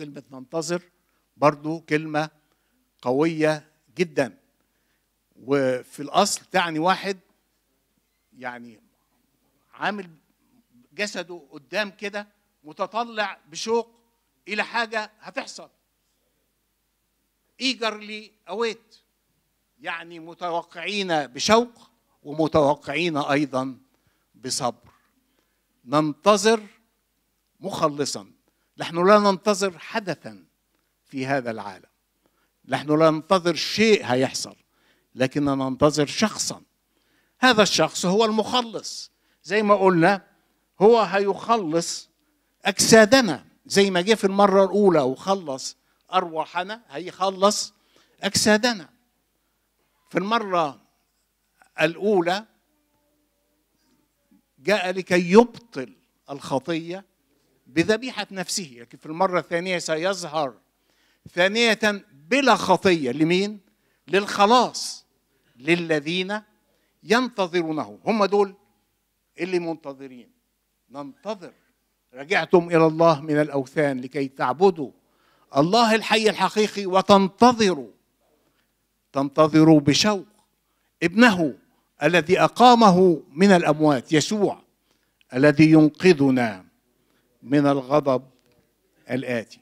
كلمة ننتظر برضو كلمة قوية جدا. وفي الأصل تعني واحد يعني عامل جسده قدام كده متطلع بشوق إلى حاجة هتحصل. Eagerly await. يعني متوقعين بشوق ومتوقعين أيضا بصبر. ننتظر مخلصا. نحن لا ننتظر حدثا في هذا العالم. نحن لا ننتظر شيء هيحصل لكننا ننتظر شخصا. هذا الشخص هو المخلص. زي ما قلنا هو هيخلص أجسادنا. زي ما جه في المرة الأولى وخلص أرواحنا هيخلص أجسادنا. في المرة الأولى جاء لكي يبطل الخطية بذبيحة نفسه. لكن في المرة الثانية سيظهر ثانية بلا خطية لمين؟ للخلاص للذين ينتظرونه. هم دول اللي منتظرين. ننتظر. رجعتم إلى الله من الأوثان لكي تعبدوا الله الحي الحقيقي وتنتظروا. تنتظروا بشوق ابنه الذي أقامه من الأموات يسوع الذي ينقذنا. من الغضب الآتي.